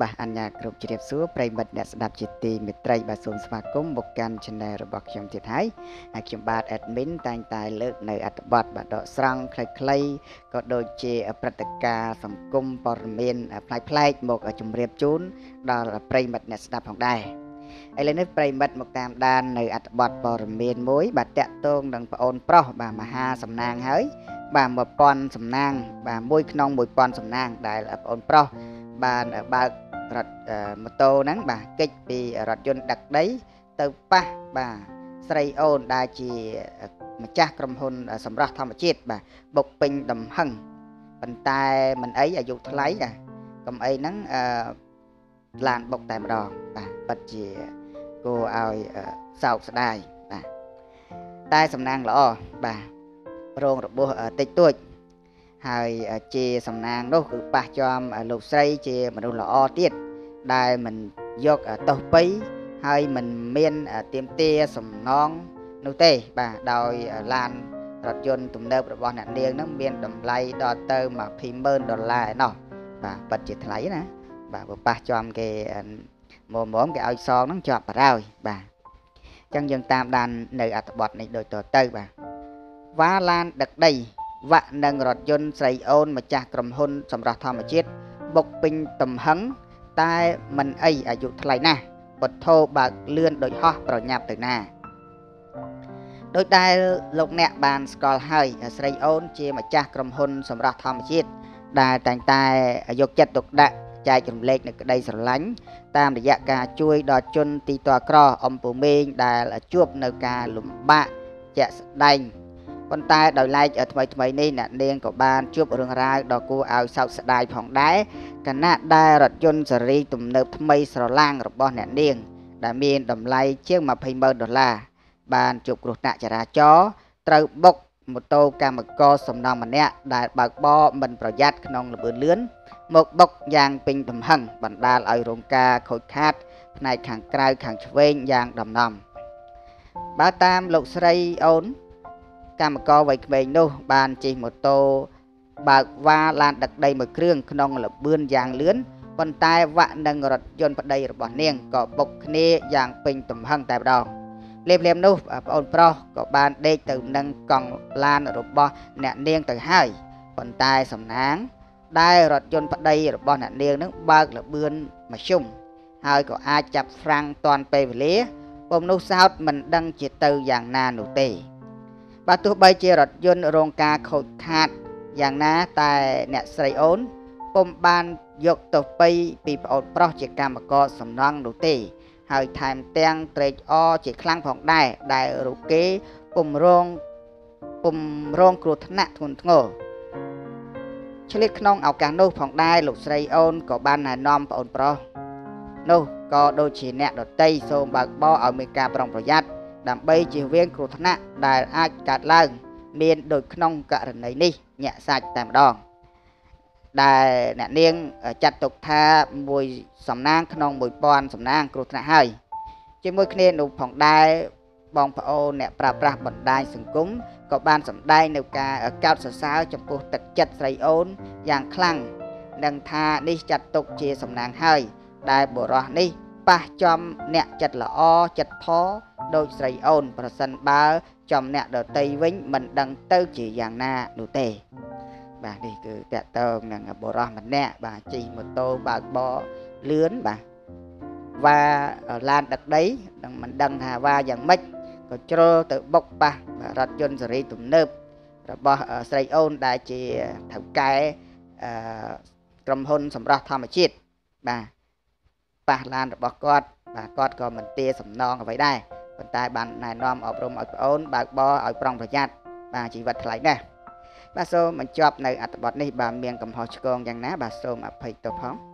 បាទអញ្ញាគ្រប់ជ្រាបសួរប្រិមិត្តអ្នកស្ដាប់ជាទីមេត្រីបាទសូមស្វាគមន៍មកកាន់ Channel របស់ខ្ញុំទៀតហើយហើយខ្ញុំបាទ admin តែងតែលើកនៅអត្ថបទបាទដកស្រង់ខ្លីៗក៏ដូចជាព្រឹត្តិការណ៍សង្គមព័ត៌មានផ្លែកៗមកជម្រាបជូនដល់ប្រិមិត្តអ្នកស្ដាប់ផងដែរឥឡូវនេះប្រិមិត្តមកតាមដាននៅអត្ថបទព័ត៌មានមួយ បាទតាក់ទងនឹងប្អូនប្រុសបាទមហាសំណាងហើយបាទ1000សំណាង បាទមួយក្នុង1000សំណាងដែលប្អូនប្រុសបានបើក រថម៉ូតូហ្នឹងបាទកិច្ចពីរថយន្តដឹកដី ទៅប៉ះបាទស្រីអូនដែលជាម្ចាស់ក្រុមហ៊ុនសម្រាប់ធម្មជាតិបាទបុកពេញដំហឹងប៉ុន្តែមិនអីអាយុថ្លៃណាកំអីហ្នឹងអឺឡានបុកតែម្ដងបាទពិតជាគួរឲ្យសោកស្ដាយបាទតែសំណាងល្អបាទរងរបួសតិចតួចហើយជាសំណាងនោះគឺប៉ះចំលោកស្រីជាមនុស្សល្អទៀត ដែលមិនយកតោះបៃហើយមិនមានទៀមទាសំណងនោះទេបាទដោយឡានរថយន្តទំនើបរបស់អ្នកនាងនឹងមានតម្លៃដល់ទៅ200,000ដុល្លារឯណោះបាទពិតជាថ្លៃណាបាទបើប៉ះចំគេមុំមុំគេឲ្យសងហ្នឹងជាប់បារោយបាទអញ្ចឹងយើងតាមដាននៅអត្ថបទនេះដូចតទៅបាទវ៉ាឡានដឹកដីវាក់នឹងរថយន្តស្រីអូនម្ចាស់ក្រុមហ៊ុនសម្រាប់ធម្មជាតិបុកពេញទំហឹង តែមិនអីអាយុថ្លៃណាស់បទធោបើកលឿនដូចហោះប្រញាប់ទៅណាដោយដែលលោកអ្នកបានស្គាល់ហើយស្រីអូនជាម្ចាស់ក្រុមហ៊ុនសម្រាប់ធម្មជាតិដែលតែងតែយកចិត្តទុកដាក់ចែករំលែកនៅក្តីស្រឡាញ់តាមរយៈការជួយដល់ជនទីតក្រអំពូមេងដែលជួបនៅការលំបាកជាក់ស្ដែង ប៉ុន្តែដោយឡែកថ្មីថ្មីនេះអ្នកនាងក៏បានជួបរឿងរ៉ាវដ៏គួរឲ្យសោកស្ដាយផងដែរគណៈដែលរថយន្តសេរីទំនើបថ្មីស្រឡាងរបស់អ្នកនាង ដែលមានតម្លៃជាង200,000ដុល្លារបានជួបគ្រោះថ្នាក់ចរាចរណ៍ត្រូវបុកម៉ូតូកម្មករសំណងម្នាក់ដែលបើកបរមិនប្រយ័ត្នក្នុងល្បឿនលឿនមកបុកយ៉ាងពេញទំហឹងបណ្ដាលឲ្យរោងការខូចខាតផ្នែកខាងក្រៅខាងឆ្វេងយ៉ាងដំណំបើតាមលោកស្រីអូន កម្មករវ័យក្មេងនោះ បានជិះម៉ូតូបើកវ៉ាឡានដឹកដីមួយគ្រឿងក្នុងល្បឿនយ៉ាងលឿនប៉ុន្តែវ៉ាក់និងរថយន្តប្តីរបស់នាងក៏បុកគ្នាយ៉ាងពេញទំហឹងតែម្ដងលេបលេបនោះប្អូនប្រុសក៏បានដេកទៅនឹងកង់ឡានរបស់អ្នកនាងទៅហើយប៉ុន្តែសំណាង ដែលរថយន្តប្តីរបស់អ្នកនាងនឹងបើកលបឿនមធ្យមហើយក៏អាចចាប់ហ្វ្រាំងតាន់ពេលវេលាពុំនោះសោតមិនដឹងជាទៅយ៉ាងណានោះទេ បើទោះបីជារថយន្តរងការខូចខាតយ៉ាងណាតែអ្នកស្រីអូនពុំបានយកទៅបៃពីប្អូនប្រុសជាកម្មករសំណងនោះទេ ហើយថែមទាំងត្រេកអរជាខ្លាំងផងដែរដែលរូគេពុំរងពុំរងគ្រោះថ្នាក់ធ្ងន់ធ្ងរឆ្លៀតក្នុងឱកាសនោះផងដែរលោកស្រីអូនក៏បានណែនាំប្អូនប្រុសនោះក៏ដូចជាអ្នកដតីសូមបើកបរឲ្យមានការប្រុងប្រយ័ត្ន ដើម្បីជៀសវាងគ្រោះថ្នាក់ដែលអាចកើតឡើង មានដូចក្នុងករណីនេះញាក់សាច់តែម្ដងដែលអ្នកនាងចាត់ទុកថាមួយសំណាងក្នុង1000សំណាងគ្រោះថ្នាក់ហើយជាមួយគ្នានោះផងដែរបងប្អូនអ្នកប្រើប្រាស់បណ្ដាញសង្គមក៏បានសម្ដែងនៅការកោតសរសើរចំពោះទឹកចិត្តស្រីអូនយ៉ាងខ្លាំងនិងថានេះចាត់ទុកជាសំណាងហើយ ដែលបុរសនេះប៉ះចំអ្នកចិត្តល្អចិត្តផ ដូចស្រីអូន ប្រសិនបើ ចំអ្នកដតីវិញមិនដឹងទៅជាយ៉ាងណានោះទេ បាទនេះគឺតកតងនឹងបុរសម្នាក់បាទជិះម៉ូតូបើកបរលឿនបាទវ៉ាឡានដឹកដីនឹងមិនដឹងថាវ៉ាយ៉ាងម៉េចក៏ជ្រុលទៅបុកប៉ះរថយន្តសេរីទំនើបរបស់ស្រីអូនដែលជាថៅកែអឺក្រុមហ៊ុនសម្រាប់ធម្មជាតិបាទប៉ះឡានរបស់គាត់បាទគាត់ក៏មិនទាសំណងអ្វីដែរ ប៉ុន្តែបានណែនាំអប់រំឲ្យប្អូនបើកបរឲ្យប្រុងប្រយ័ត្នបាទជីវិតថ្លៃណាស់បាទសូមបញ្ចប់នៅអត្ថបទនេះបាទមានកំហុសឆ្គងយ៉ាងណាបាទសូមអភ័យទោសផង